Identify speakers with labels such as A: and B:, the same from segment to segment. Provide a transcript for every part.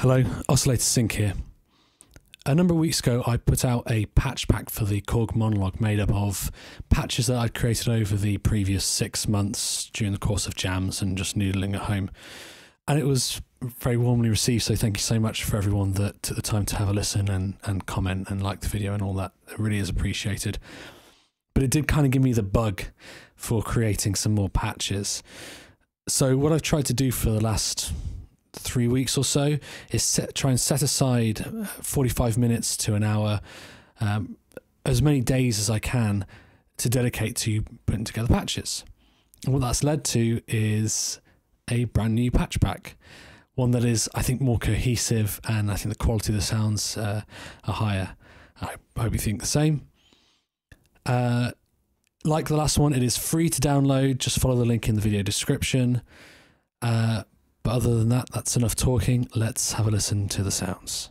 A: Hello, Oscillator Sink here. A number of weeks ago, I put out a patch pack for the Korg monologue made up of patches that I'd created over the previous six months during the course of jams and just noodling at home. And it was very warmly received, so thank you so much for everyone that took the time to have a listen and, and comment and like the video and all that. It really is appreciated. But it did kind of give me the bug for creating some more patches. So, what I've tried to do for the last three weeks or so is set, try and set aside 45 minutes to an hour, um, as many days as I can to dedicate to putting together patches. And what that's led to is a brand new patch pack, one that is, I think, more cohesive and I think the quality of the sounds uh, are higher. I hope you think the same. Uh, like the last one, it is free to download. Just follow the link in the video description. Uh, but other than that, that's enough talking. Let's have a listen to the sounds.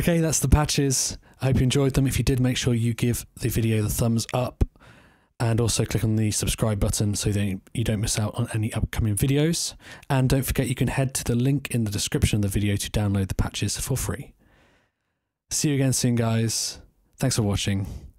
A: Okay, that's the patches. I hope you enjoyed them. If you did, make sure you give the video the thumbs up and also click on the subscribe button so that you don't miss out on any upcoming videos. And don't forget you can head to the link in the description of the video to download the patches for free. See you again soon, guys. Thanks for watching.